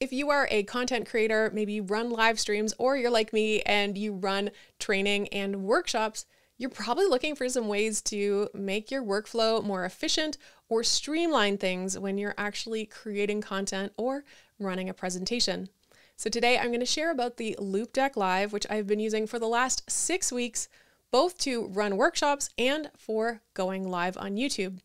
if you are a content creator, maybe you run live streams, or you're like me and you run training and workshops, you're probably looking for some ways to make your workflow more efficient or streamline things when you're actually creating content or running a presentation. So today I'm going to share about the Loupedeck Live, which I've been using for the last six weeks, both to run workshops and for going live on YouTube.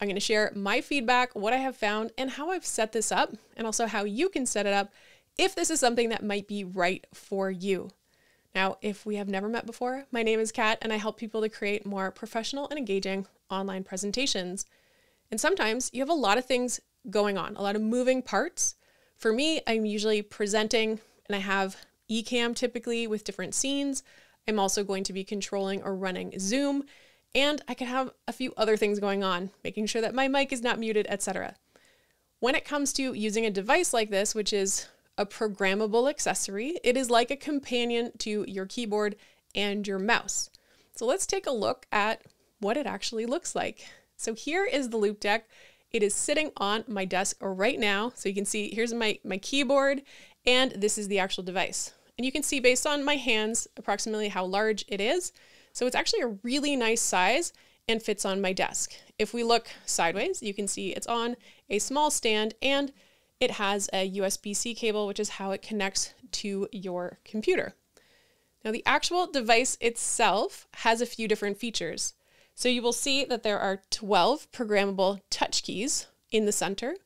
I'm going to share my feedback, what I have found, and how I've set this up, and also how you can set it up if this is something that might be right for you. Now, if we have never met before, my name is Cat, and I help people to create more professional and engaging online presentations. And sometimes you have a lot of things going on, a lot of moving parts. For me, I'm usually presenting, and I have Ecamm typically with different scenes. I'm also going to be controlling or running Zoom and I can have a few other things going on, making sure that my mic is not muted, etc. When it comes to using a device like this, which is a programmable accessory, it is like a companion to your keyboard and your mouse. So let's take a look at what it actually looks like. So here is the Loupedeck. It is sitting on my desk right now. So you can see here's my, my keyboard and this is the actual device. And you can see based on my hands approximately how large it is. So it's actually a really nice size and fits on my desk. If we look sideways, you can see it's on a small stand and it has a USB-C cable, which is how it connects to your computer. Now the actual device itself has a few different features. So you will see that there are 12 programmable touch keys in the center.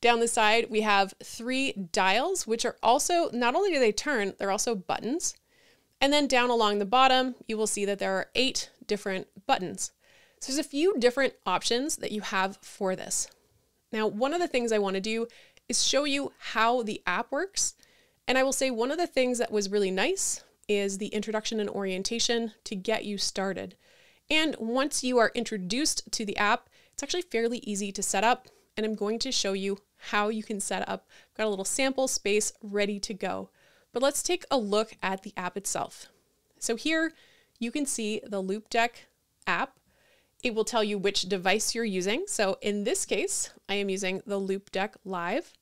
Down the side, we have three dials, which are also, not only do they turn, they're also buttons. And then down along the bottom, you will see that there are eight different buttons. So there's a few different options that you have for this. Now, one of the things I want to do is show you how the app works. And I will say one of the things that was really nice is the introduction and orientation to get you started. And once you are introduced to the app, it's actually fairly easy to set up. And I'm going to show you how you can set up. I've got a little sample space ready to go. But let's take a look at the app itself. So here you can see the Loupedeck app. It will tell you which device you're using. So in this case, I am using the Loupedeck Live.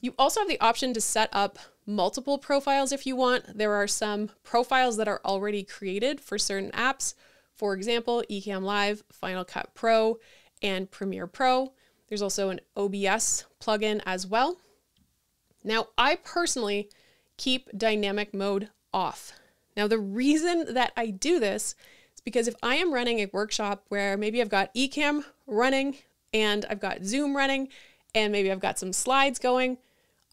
You also have the option to set up multiple profiles if you want. There are some profiles that are already created for certain apps. For example, Ecamm Live, Final Cut Pro, and Premiere Pro. There's also an OBS plugin as well. Now, I personally keep dynamic mode off. Now, the reason that I do this is because if I am running a workshop where maybe I've got Ecamm running and I've got Zoom running and maybe I've got some slides going,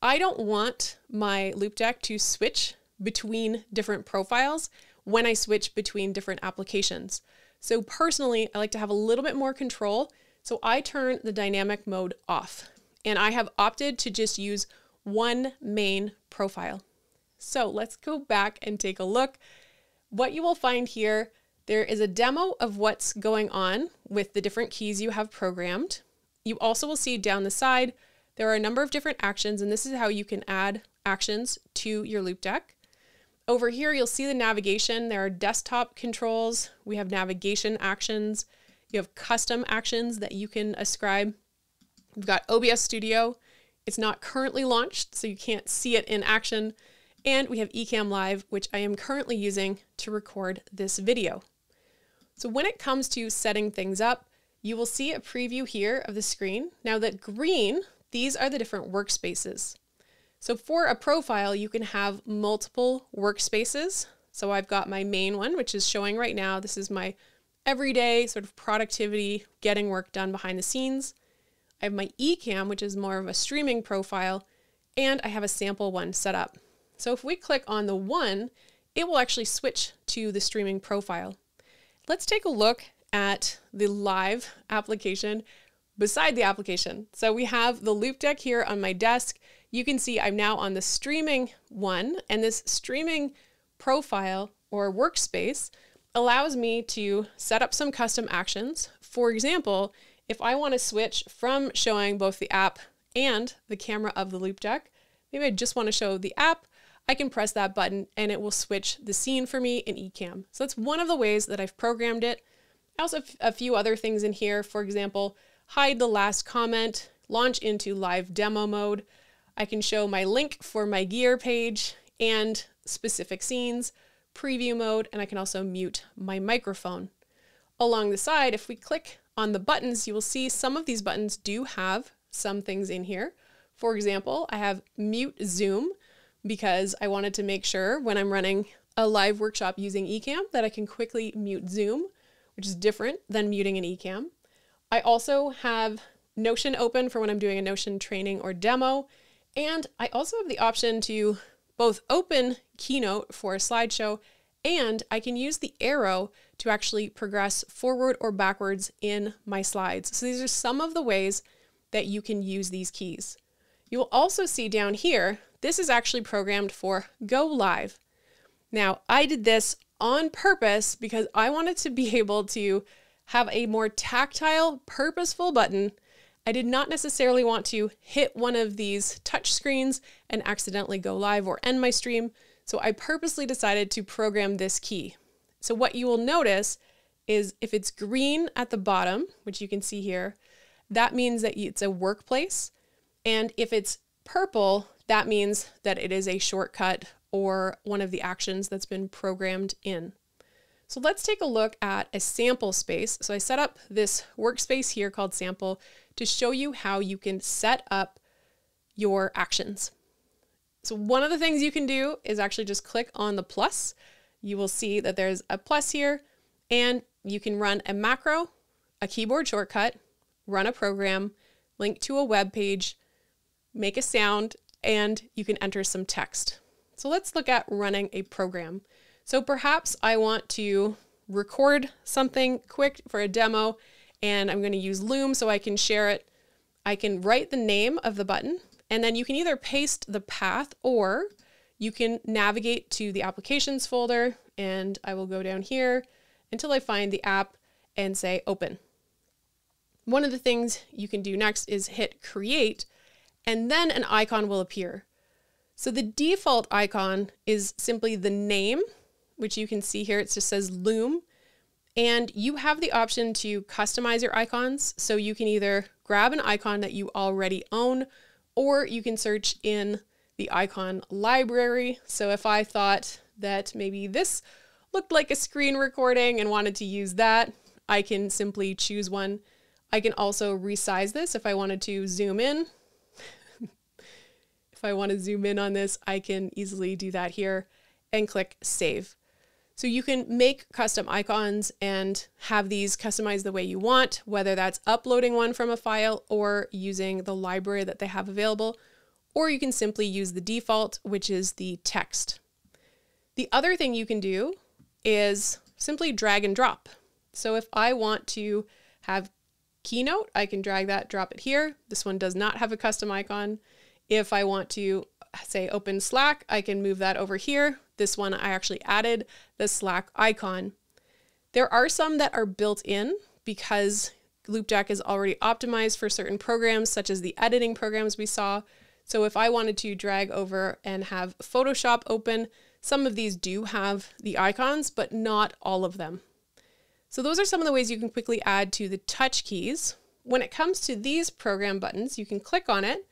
I don't want my Loupedeck to switch between different profiles when I switch between different applications. So personally, I like to have a little bit more control. So I turn the dynamic mode off and I have opted to just use one main profile. So let's go back and take a look. What you will find here, there is a demo of what's going on with the different keys you have programmed. You also will see down the side, there are a number of different actions, and this is how you can add actions to your Loupedeck. Over here, you'll see the navigation. There are desktop controls. We have navigation actions. You have custom actions that you can ascribe. We've got OBS Studio. It's not currently launched, so you can't see it in action. And we have Ecamm Live, which I am currently using to record this video. So when it comes to setting things up, you will see a preview here of the screen. Now that green, these are the different workspaces. So for a profile, you can have multiple workspaces. So I've got my main one, which is showing right now. This is my everyday sort of productivity, getting work done behind the scenes. I have my Ecamm, which is more of a streaming profile, and I have a sample one set up. So if we click on the one, it will actually switch to the streaming profile. Let's take a look at the live application beside the application. So we have the Loupedeck here on my desk. You can see I'm now on the streaming one and this streaming profile or workspace allows me to set up some custom actions. For example, if I want to switch from showing both the app and the camera of the Loupedeck, maybe I just want to show the app, I can press that button and it will switch the scene for me in Ecamm. So that's one of the ways that I've programmed it. I also have a few other things in here. For example, hide the last comment, launch into live demo mode. I can show my link for my gear page and specific scenes, preview mode, and I can also mute my microphone. Along the side, if we click on the buttons, you will see some of these buttons do have some things in here. For example, I have mute Zoom because I wanted to make sure when I'm running a live workshop using Ecamm that I can quickly mute Zoom, which is different than muting an Ecamm. I also have Notion open for when I'm doing a Notion training or demo. And I also have the option to both open Keynote for a slideshow and I can use the arrow to actually progress forward or backwards in my slides. So these are some of the ways that you can use these keys. You will also see down here, this is actually programmed for go live. Now, I did this on purpose because I wanted to be able to have a more tactile, purposeful button. I did not necessarily want to hit one of these touch screens and accidentally go live or end my stream. So I purposely decided to program this key. So what you will notice is if it's green at the bottom, which you can see here, that means that it's a workplace. And if it's purple, that means that it is a shortcut or one of the actions that's been programmed in. So let's take a look at a sample space. So I set up this workspace here called sample to show you how you can set up your actions. So one of the things you can do is actually just click on the plus. You will see that there's a plus here and you can run a macro, a keyboard shortcut, run a program, link to a web page, make a sound, and you can enter some text. So let's look at running a program. So perhaps I want to record something quick for a demo and I'm going to use Loom so I can share it. I can write the name of the button and then you can either paste the path or you can navigate to the applications folder and I will go down here until I find the app and say open. One of the things you can do next is hit create and then an icon will appear. So the default icon is simply the name, which you can see here. It just says Loom. And you have the option to customize your icons. So you can either grab an icon that you already own or you can search in the icon library. So if I thought that maybe this looked like a screen recording and wanted to use that, I can simply choose one. I can also resize this if I wanted to zoom in. If I want to zoom in on this, I can easily do that here and click save. So you can make custom icons and have these customized the way you want, whether that's uploading one from a file or using the library that they have available, or you can simply use the default, which is the text. The other thing you can do is simply drag and drop. So if I want to have Keynote, I can drag that, drop it here. This one does not have a custom icon. If I want to say open Slack, I can move that over here. This one, I actually added the Slack icon. There are some that are built in because Loupedeck is already optimized for certain programs, such as the editing programs we saw. So if I wanted to drag over and have Photoshop open, some of these do have the icons, but not all of them. So those are some of the ways you can quickly add to the touch keys. When it comes to these program buttons, you can click on it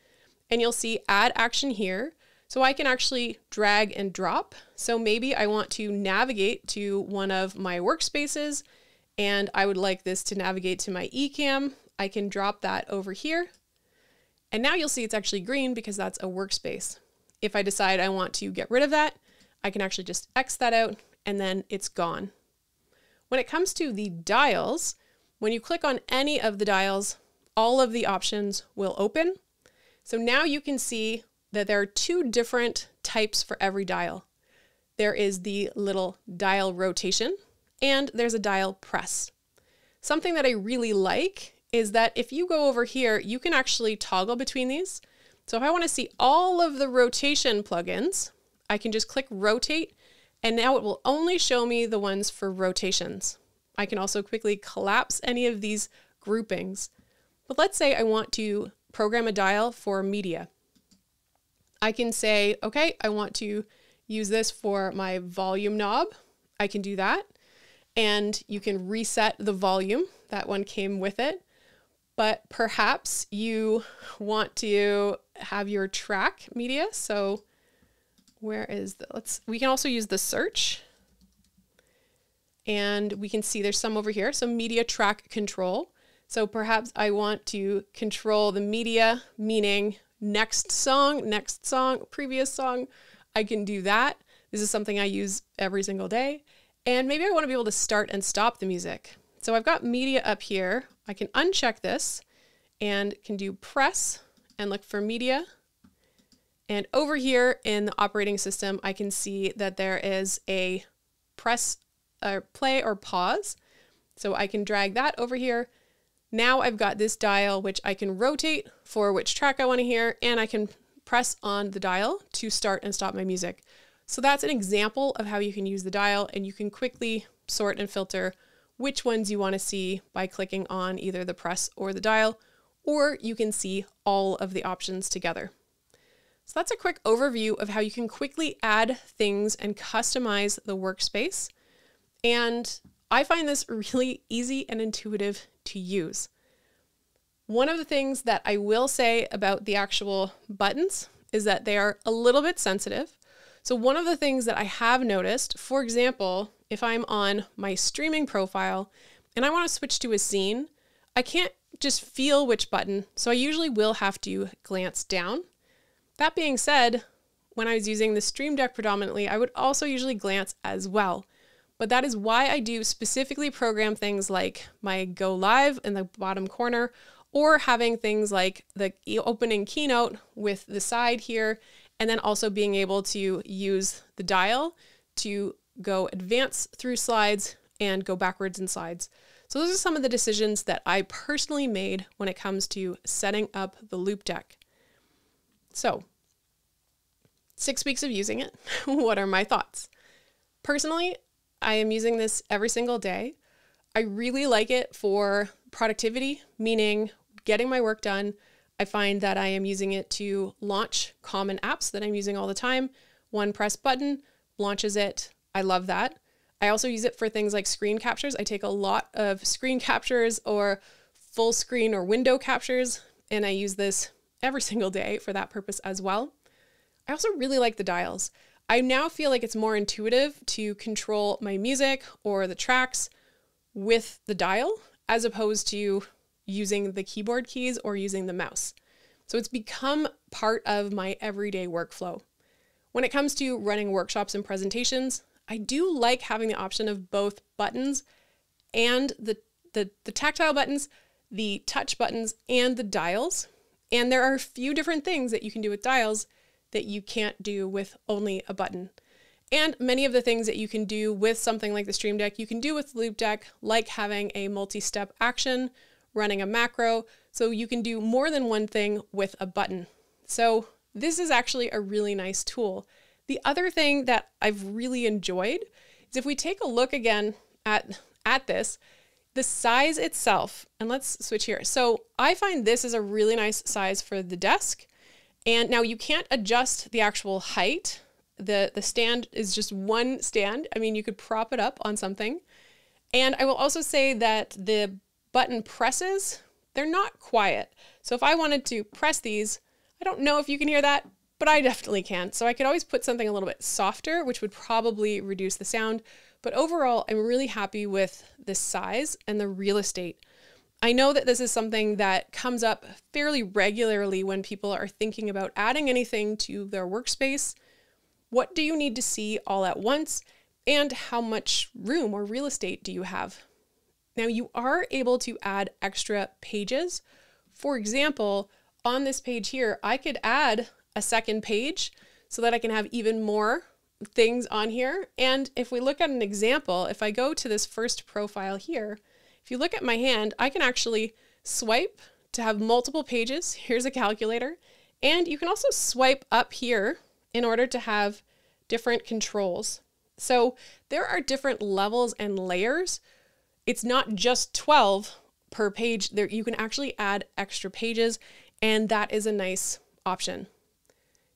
and you'll see add action here. So I can actually drag and drop. So maybe I want to navigate to one of my workspaces and I would like this to navigate to my Ecamm. I can drop that over here. And now you'll see it's actually green because that's a workspace. If I decide I want to get rid of that, I can actually just X that out and then it's gone. When it comes to the dials, when you click on any of the dials, all of the options will open. So now you can see that there are two different types for every dial. There is the little dial rotation and there's a dial press. Something that I really like is that if you go over here, you can actually toggle between these. So if I want to see all of the rotation plugins, I can just click rotate and now it will only show me the ones for rotations. I can also quickly collapse any of these groupings. But let's say I want to program a dial for media. I can say, okay, I want to use this for my volume knob. I can do that. And you can reset the volume. That one came with it. but perhaps you want to have your track media. So where is the, let's, we can also use the search and we can see there's some over here. So media track control. So perhaps I want to control the media, meaning next song, next song, previous song. I can do that. This is something I use every single day. And maybe I want to be able to start and stop the music. So I've got media up here. I can uncheck this and can do press and look for media. And over here in the operating system, I can see that there is a press or play or pause. So I can drag that over here. Now I've got this dial, which I can rotate for which track I want to hear, and I can press on the dial to start and stop my music. So that's an example of how you can use the dial and you can quickly sort and filter which ones you want to see by clicking on either the press or the dial, or you can see all of the options together. So that's a quick overview of how you can quickly add things and customize the workspace. And I find this really easy and intuitive to use. One of the things that I will say about the actual buttons is that they are a little bit sensitive. So one of the things that I have noticed, for example, if I'm on my streaming profile and I want to switch to a scene, I can't just feel which button, so I usually will have to glance down. That being said, when I was using the Stream Deck predominantly, I would also usually glance as well. But that is why I do specifically program things like my go live in the bottom corner or having things like the opening keynote with the side here, and then also being able to use the dial to go advance through slides and go backwards in slides. So those are some of the decisions that I personally made when it comes to setting up the Loupedeck. So, six weeks of using it, what are my thoughts? Personally, I am using this every single day. I really like it for productivity, meaning getting my work done. I find that I am using it to launch common apps that I'm using all the time. One press button launches it. I love that. I also use it for things like screen captures. I take a lot of screen captures or full screen or window captures, and I use this every single day for that purpose as well. I also really like the dials. I now feel like it's more intuitive to control my music or the tracks with the dial as opposed to using the keyboard keys or using the mouse. So it's become part of my everyday workflow. When it comes to running workshops and presentations, I do like having the option of both buttons and the, the, the tactile buttons, the touch buttons, and the dials. And there are a few different things that you can do with dials that you can't do with only a button. And many of the things that you can do with something like the Stream Deck, you can do with Loupedeck, like having a multi-step action, running a macro, so you can do more than one thing with a button. So this is actually a really nice tool. The other thing that I've really enjoyed is if we take a look again at, at this, the size itself, and let's switch here. So I find this is a really nice size for the desk. And now you can't adjust the actual height. The, the stand is just one stand. I mean, you could prop it up on something. And I will also say that the button presses, they're not quiet. So if I wanted to press these, I don't know if you can hear that, but I definitely can. So I could always put something a little bit softer, which would probably reduce the sound. But overall, I'm really happy with the size and the real estate I know that this is something that comes up fairly regularly when people are thinking about adding anything to their workspace. What do you need to see all at once? And how much room or real estate do you have? Now, you are able to add extra pages. For example, on this page here, I could add a second page so that I can have even more things on here. And if we look at an example, if I go to this first profile here, if you look at my hand, I can actually swipe to have multiple pages. Here's a calculator. And you can also swipe up here in order to have different controls. So there are different levels and layers. It's not just 12 per page. There you can actually add extra pages and that is a nice option.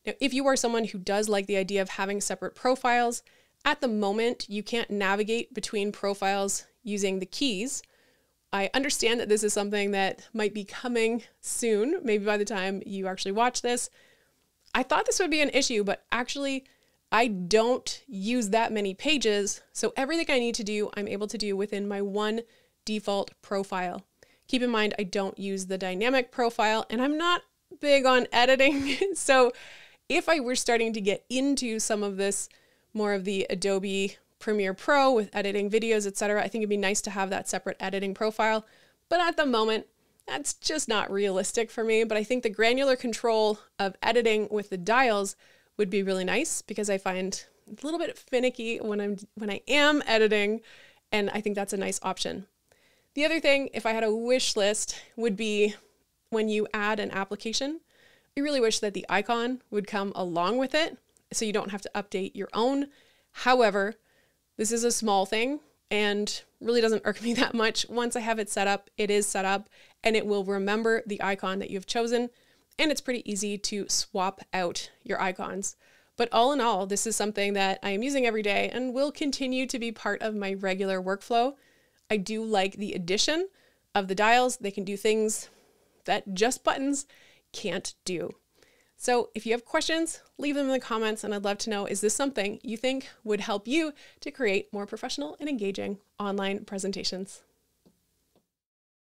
Now, if you are someone who does like the idea of having separate profiles, at the moment you can't navigate between profiles using the keys. I understand that this is something that might be coming soon, maybe by the time you actually watch this. I thought this would be an issue, but actually, I don't use that many pages. So everything I need to do, I'm able to do within my one default profile. Keep in mind, I don't use the dynamic profile and I'm not big on editing. so if I were starting to get into some of this, more of the Adobe Premiere Pro with editing videos, etc., I think it'd be nice to have that separate editing profile. But at the moment, that's just not realistic for me. But I think the granular control of editing with the dials would be really nice because I find it's a little bit finicky when I'm when I am editing, and I think that's a nice option. The other thing, if I had a wish list, would be when you add an application, I really wish that the icon would come along with it so you don't have to update your own. However, this is a small thing and really doesn't irk me that much. Once I have it set up, it is set up and it will remember the icon that you've chosen. And it's pretty easy to swap out your icons. But all in all, this is something that I am using every day and will continue to be part of my regular workflow. I do like the addition of the dials. They can do things that just buttons can't do. So if you have questions, leave them in the comments and I'd love to know, is this something you think would help you to create more professional and engaging online presentations?